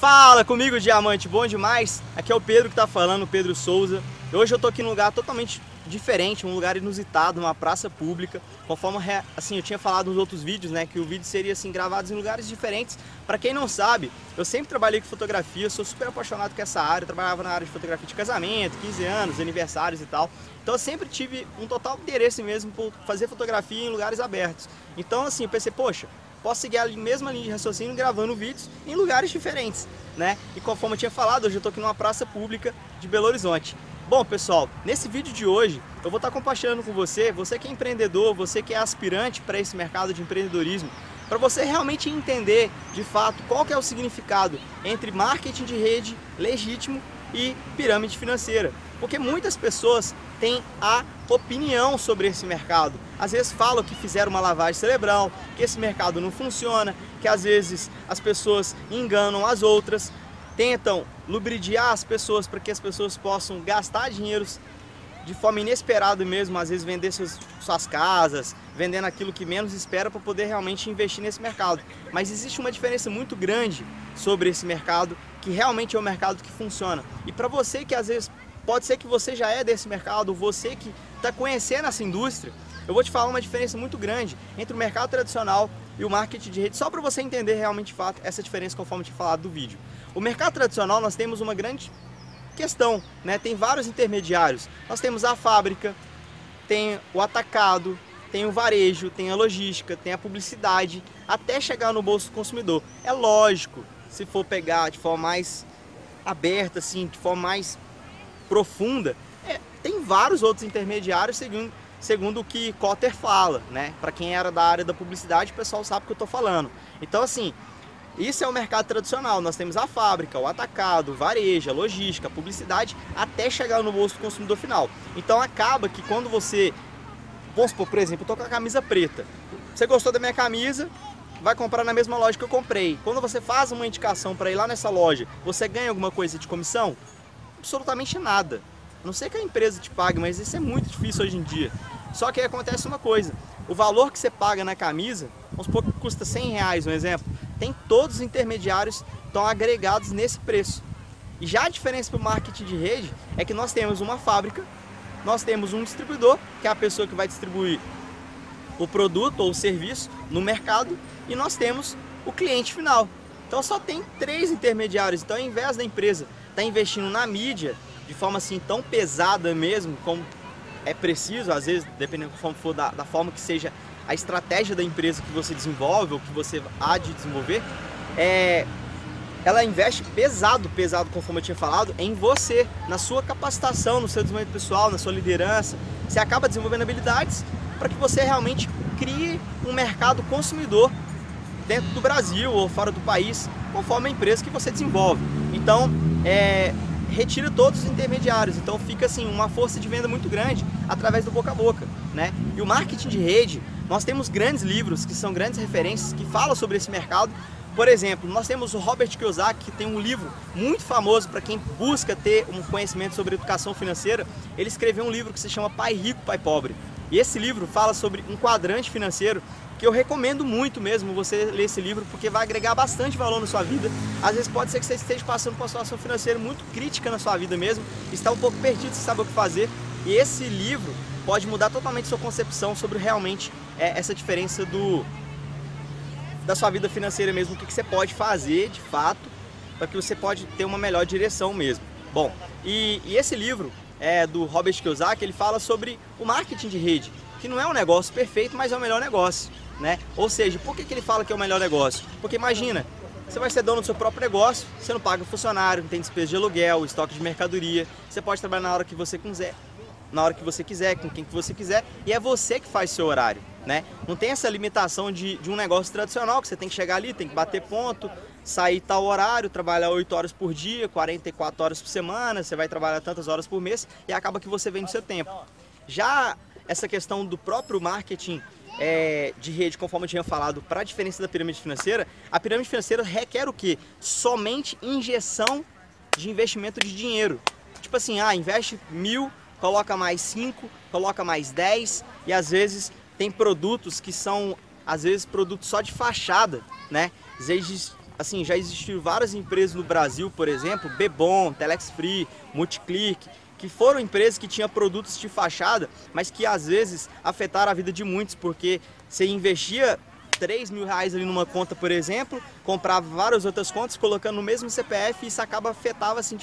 Fala comigo, diamante, bom demais? Aqui é o Pedro que tá falando, Pedro Souza. Hoje eu tô aqui num lugar totalmente diferente, um lugar inusitado, uma praça pública. Conforme assim, eu tinha falado nos outros vídeos, né, que o vídeo seria assim gravado em lugares diferentes. Para quem não sabe, eu sempre trabalhei com fotografia, sou super apaixonado com essa área, eu trabalhava na área de fotografia de casamento, 15 anos, aniversários e tal. Então eu sempre tive um total interesse mesmo por fazer fotografia em lugares abertos. Então assim, eu pensei, poxa, posso seguir a mesma linha de raciocínio gravando vídeos em lugares diferentes, né? E conforme eu tinha falado, hoje eu estou aqui numa praça pública de Belo Horizonte. Bom, pessoal, nesse vídeo de hoje eu vou estar compartilhando com você, você que é empreendedor, você que é aspirante para esse mercado de empreendedorismo, para você realmente entender de fato qual que é o significado entre marketing de rede legítimo e pirâmide financeira. Porque muitas pessoas têm a opinião sobre esse mercado. Às vezes falam que fizeram uma lavagem cerebral, que esse mercado não funciona, que às vezes as pessoas enganam as outras, tentam lubridiar as pessoas para que as pessoas possam gastar dinheiro de forma inesperada mesmo, às vezes vender suas, suas casas, vendendo aquilo que menos espera para poder realmente investir nesse mercado. Mas existe uma diferença muito grande sobre esse mercado, que realmente é um mercado que funciona. E para você que às vezes Pode ser que você já é desse mercado, você que está conhecendo essa indústria. Eu vou te falar uma diferença muito grande entre o mercado tradicional e o marketing de rede, só para você entender realmente de fato essa diferença conforme te falado do vídeo. O mercado tradicional nós temos uma grande questão, né? Tem vários intermediários. Nós temos a fábrica, tem o atacado, tem o varejo, tem a logística, tem a publicidade, até chegar no bolso do consumidor. É lógico, se for pegar de forma mais aberta, assim, de forma mais profunda, é, tem vários outros intermediários segundo, segundo o que Cotter fala, né? Para quem era da área da publicidade, o pessoal sabe o que eu estou falando. Então, assim, isso é o mercado tradicional. Nós temos a fábrica, o atacado, o varejo, a logística, a publicidade, até chegar no bolso do consumidor final. Então, acaba que quando você, vamos supor, por exemplo, eu tô com a camisa preta. Você gostou da minha camisa, vai comprar na mesma loja que eu comprei. Quando você faz uma indicação para ir lá nessa loja, você ganha alguma coisa de comissão? Absolutamente nada. A não sei que a empresa te pague, mas isso é muito difícil hoje em dia. Só que aí acontece uma coisa, o valor que você paga na camisa, vamos supor que custa 100 reais, um exemplo, tem todos os intermediários estão agregados nesse preço. E já a diferença para o marketing de rede é que nós temos uma fábrica, nós temos um distribuidor, que é a pessoa que vai distribuir o produto ou o serviço no mercado, e nós temos o cliente final. Então só tem três intermediários. Então ao invés da empresa está investindo na mídia de forma assim tão pesada mesmo, como é preciso, às vezes, dependendo como for da, da forma que seja a estratégia da empresa que você desenvolve ou que você há de desenvolver, é, ela investe pesado, pesado, conforme eu tinha falado, em você, na sua capacitação, no seu desenvolvimento pessoal, na sua liderança. Você acaba desenvolvendo habilidades para que você realmente crie um mercado consumidor dentro do Brasil ou fora do país, conforme a empresa que você desenvolve. Então, é, retira todos os intermediários, então fica assim uma força de venda muito grande através do boca a boca, né? E o marketing de rede, nós temos grandes livros que são grandes referências que falam sobre esse mercado. Por exemplo, nós temos o Robert Kiyosaki, que tem um livro muito famoso para quem busca ter um conhecimento sobre educação financeira. Ele escreveu um livro que se chama Pai Rico, Pai Pobre. E esse livro fala sobre um quadrante financeiro que eu recomendo muito mesmo você ler esse livro, porque vai agregar bastante valor na sua vida. Às vezes pode ser que você esteja passando por uma situação financeira muito crítica na sua vida mesmo, está um pouco perdido, sem saber o que fazer. E esse livro pode mudar totalmente sua concepção sobre realmente é, essa diferença do da sua vida financeira mesmo, o que, que você pode fazer de fato para que você pode ter uma melhor direção mesmo. Bom, e, e esse livro é do Robert Kiyosaki, ele fala sobre o marketing de rede, que não é um negócio perfeito, mas é o melhor negócio né? Ou seja, por que, que ele fala que é o melhor negócio? Porque imagina, você vai ser dono do seu próprio negócio, você não paga funcionário, não tem despesa de aluguel, estoque de mercadoria, você pode trabalhar na hora que você quiser, na hora que você quiser, com quem que você quiser, e é você que faz seu horário, né? Não tem essa limitação de, de um negócio tradicional, que você tem que chegar ali, tem que bater ponto, sair tal horário, trabalhar 8 horas por dia, 44 horas por semana, você vai trabalhar tantas horas por mês e acaba que você vende seu tempo. Já essa questão do próprio marketing é, de rede, conforme eu tinha falado, para a diferença da pirâmide financeira, a pirâmide financeira requer o quê? Somente injeção de investimento de dinheiro. Tipo assim, ah, investe mil, coloca mais cinco, coloca mais dez e às vezes tem produtos que são, às vezes, produtos só de fachada, né? Às vezes assim, já existiram várias empresas no Brasil, por exemplo, Bebom, Telex Free, Multiclick, que foram empresas que tinham produtos de fachada, mas que às vezes afetaram a vida de muitos, porque você investia 3 mil reais ali numa conta, por exemplo, comprava várias outras contas, colocando no mesmo CPF e isso acaba afetava assim.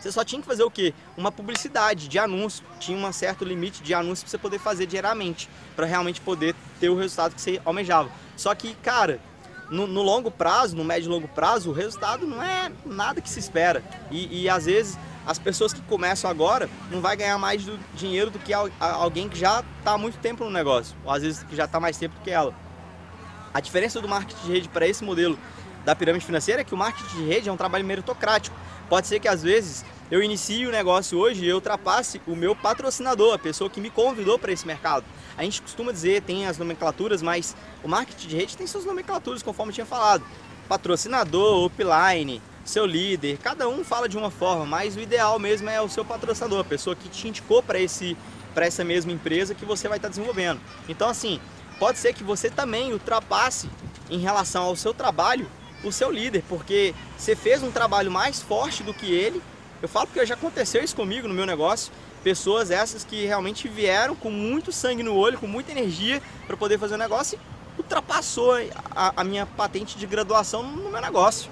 Você só tinha que fazer o quê? Uma publicidade de anúncio, tinha um certo limite de anúncio para você poder fazer diariamente, para realmente poder ter o resultado que você almejava. Só que, cara, no, no, longo prazo, no médio e longo prazo, o resultado não é nada que se espera. E, e às vezes as pessoas que começam agora não vai ganhar mais do dinheiro do que alguém que já está há muito tempo no negócio, ou às vezes que já está mais tempo do que ela. A diferença do marketing de rede para esse modelo da pirâmide financeira é que o marketing de rede é um trabalho meritocrático. Pode ser que às vezes eu inicie o negócio hoje e eu ultrapasse o meu patrocinador, a pessoa que me convidou para esse mercado. A gente costuma dizer, tem as nomenclaturas, mas o marketing de rede tem suas nomenclaturas, conforme eu tinha falado. Patrocinador, upline, seu líder, cada um fala de uma forma, mas o ideal mesmo é o seu patrocinador, a pessoa que te indicou para esse para essa mesma empresa que você vai estar tá desenvolvendo. Então assim, pode ser que você também ultrapasse em relação ao seu trabalho o seu líder, porque você fez um trabalho mais forte do que ele. Eu falo porque já aconteceu isso comigo no meu negócio. Pessoas essas que realmente vieram com muito sangue no olho, com muita energia para poder fazer o negócio e ultrapassou a, a minha patente de graduação no meu negócio.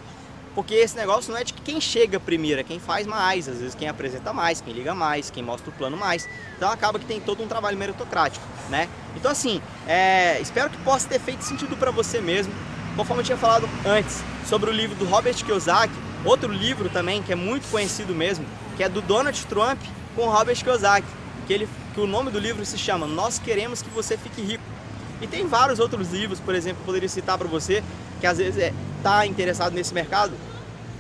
Porque esse negócio não é de quem chega primeiro, é quem faz mais, às vezes quem apresenta mais, quem liga mais, quem mostra o plano mais. Então acaba que tem todo um trabalho meritocrático, né? Então assim, é, espero que possa ter feito sentido para você mesmo. Conforme eu tinha falado antes sobre o livro do Robert Kiyosaki, outro livro também que é muito conhecido mesmo, que é do Donald Trump com Robert Kiyosaki, que, ele, que o nome do livro se chama Nós Queremos Que Você Fique Rico. E tem vários outros livros, por exemplo, que eu poderia citar para você, que às vezes está é, tá interessado nesse mercado.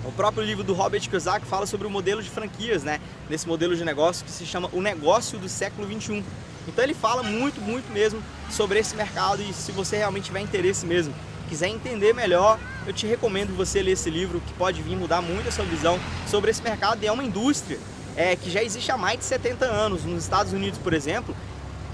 O próprio livro do Robert Kiyosaki fala sobre o modelo de franquias, né? Nesse modelo de negócio que se chama O Negócio do Século 21. Então ele fala muito, muito mesmo sobre esse mercado e se você realmente tiver interesse mesmo, quiser entender melhor, eu te recomendo você ler esse livro que pode vir mudar muito a sua visão sobre esse mercado e é uma indústria é, que já existe há mais de 70 anos. Nos Estados Unidos, por exemplo,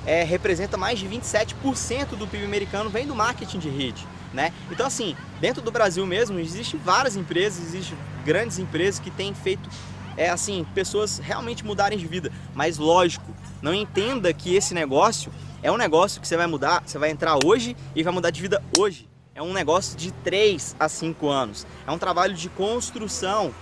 é, representa mais de 27% do PIB americano vem do marketing de rede. Né? Então assim, dentro do Brasil mesmo, existem várias empresas, existem grandes empresas que têm feito é assim, pessoas realmente mudarem de vida. Mas lógico, não entenda que esse negócio é um negócio que você vai mudar, você vai entrar hoje e vai mudar de vida hoje. É um negócio de 3 a 5 anos. É um trabalho de construção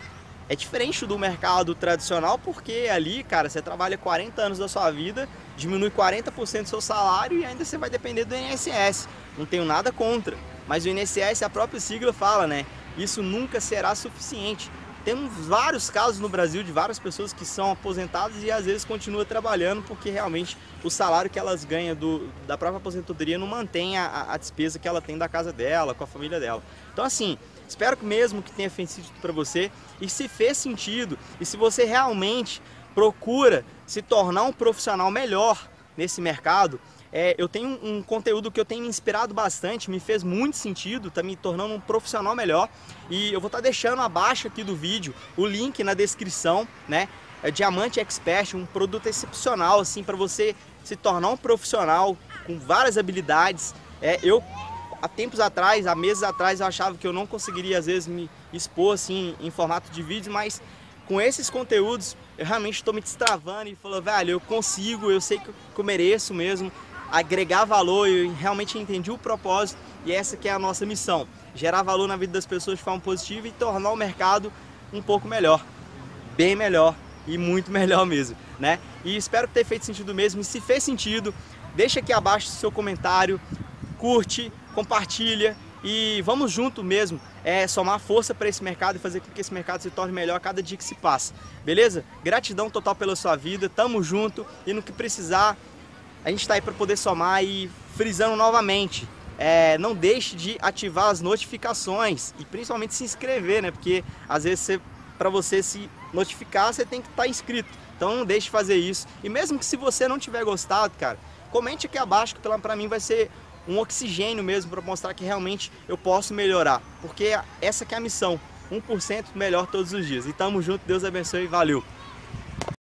é diferente do mercado tradicional porque ali, cara, você trabalha 40 anos da sua vida, diminui 40% do seu salário e ainda você vai depender do INSS. Não tenho nada contra, mas o INSS, a própria sigla fala, né? Isso nunca será suficiente. Temos vários casos no Brasil de várias pessoas que são aposentadas e às vezes continuam trabalhando porque realmente o salário que elas ganham do, da própria aposentadoria não mantém a, a despesa que ela tem da casa dela, com a família dela. Então assim, Espero mesmo que tenha feito sentido para você e se fez sentido e se você realmente procura se tornar um profissional melhor nesse mercado, é, eu tenho um conteúdo que eu tenho me inspirado bastante, me fez muito sentido, está me tornando um profissional melhor e eu vou estar tá deixando abaixo aqui do vídeo o link na descrição, né? É Diamante Expert, um produto excepcional assim para você se tornar um profissional com várias habilidades. É, eu há tempos atrás, há meses atrás, eu achava que eu não conseguiria às vezes me expor assim em formato de vídeo, mas com esses conteúdos eu realmente estou me destravando e falando, velho, eu consigo, eu sei que eu mereço mesmo agregar valor, eu realmente entendi o propósito e essa que é a nossa missão, gerar valor na vida das pessoas de forma positiva e tornar o mercado um pouco melhor, bem melhor e muito melhor mesmo, né? E espero que tenha feito sentido mesmo, e se fez sentido, deixa aqui abaixo seu comentário, curte, compartilha e vamos junto mesmo é, somar força para esse mercado e fazer com que esse mercado se torne melhor a cada dia que se passa. Beleza? Gratidão total pela sua vida, tamo junto e no que precisar a gente está aí para poder somar e frisando novamente. É, não deixe de ativar as notificações e principalmente se inscrever, né? Porque às vezes para você se notificar você tem que estar tá inscrito. Então não deixe de fazer isso. E mesmo que se você não tiver gostado, cara, comente aqui abaixo que para mim vai ser um oxigênio mesmo para mostrar que realmente eu posso melhorar. Porque essa que é a missão, 1% melhor todos os dias. E tamo junto, Deus abençoe e valeu!